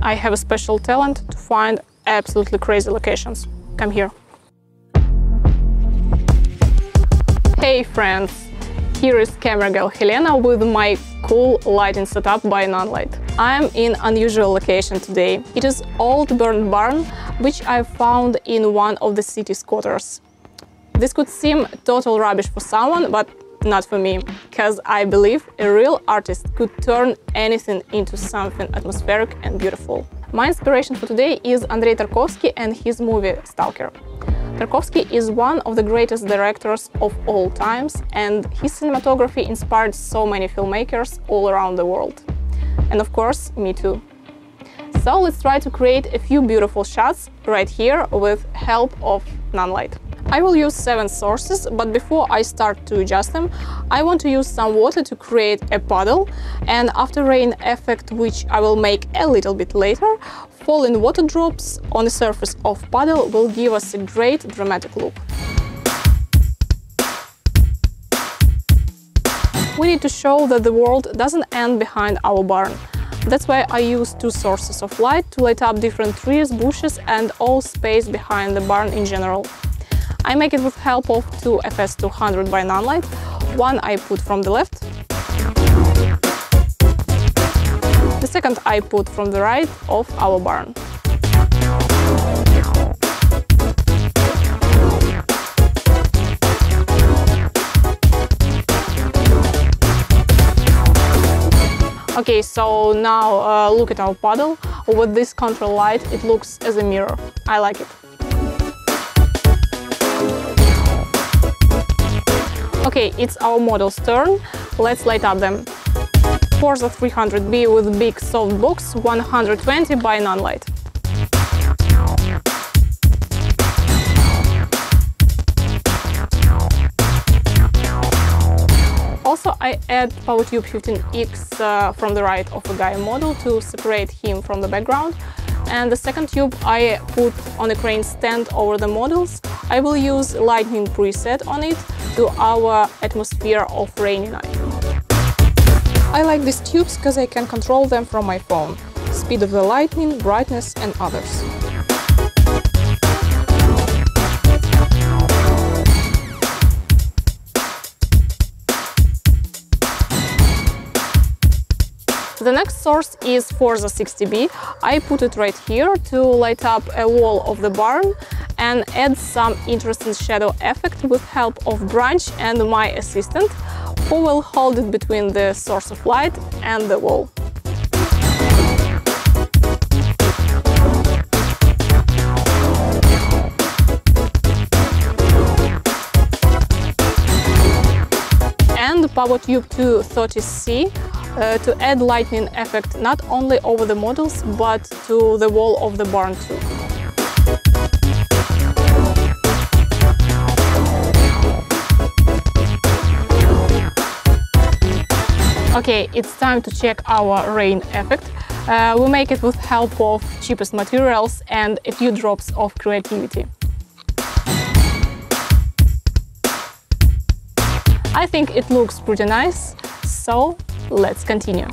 I have a special talent to find absolutely crazy locations. Come here. Hey friends! Here is camera girl Helena with my cool lighting setup by Nanlite. I'm in unusual location today. It is old burned barn, which I found in one of the city's quarters. This could seem total rubbish for someone, but not for me, because I believe a real artist could turn anything into something atmospheric and beautiful. My inspiration for today is Andrei Tarkovsky and his movie Stalker. Tarkovsky is one of the greatest directors of all times, and his cinematography inspired so many filmmakers all around the world. And of course, me too. So let's try to create a few beautiful shots right here with help of Nanlite. I will use seven sources, but before I start to adjust them, I want to use some water to create a puddle, and after rain effect, which I will make a little bit later, falling water drops on the surface of puddle will give us a great dramatic look. We need to show that the world doesn't end behind our barn. That's why I use two sources of light to light up different trees, bushes and all space behind the barn in general. I make it with help of two FS200 by Nanlite. One I put from the left, the second I put from the right of our barn. Okay, so now uh, look at our paddle. With this control light, it looks as a mirror. I like it. Okay, it's our model's turn. Let's light up them. Forza 300B with big softbox 120 by Nanlite. Also, I add PavoTube 15X uh, from the right of a guy model to separate him from the background. And the second tube I put on a crane stand over the models. I will use lightning preset on it to our atmosphere of rainy night. I like these tubes because I can control them from my phone. Speed of the lightning, brightness and others. The next source is Forza 60B. I put it right here to light up a wall of the barn and add some interesting shadow effect with help of Branch and my assistant, who will hold it between the source of light and the wall. And PavoTube 230C uh, to add lightning effect not only over the models but to the wall of the barn too. Okay, it's time to check our rain effect. Uh, we make it with help of cheapest materials and a few drops of creativity. I think it looks pretty nice, so let's continue.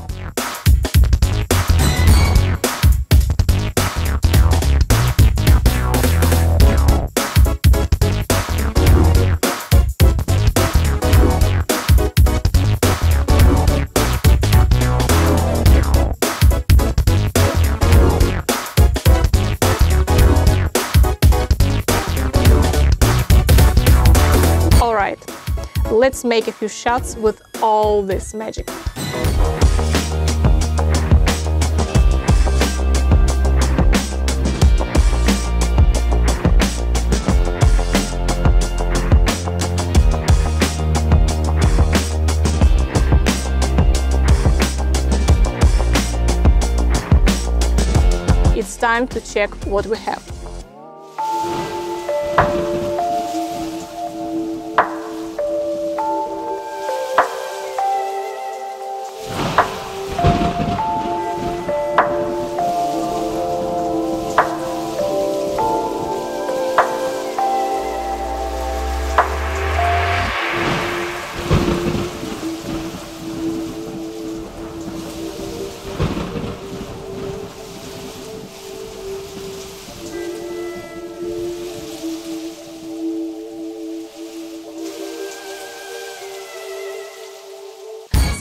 Let's make a few shots with all this magic. It's time to check what we have.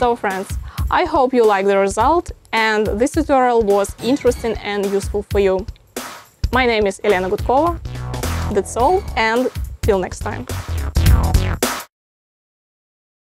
So friends, I hope you like the result and this tutorial was interesting and useful for you. My name is Elena Gudkova. That's all and till next time.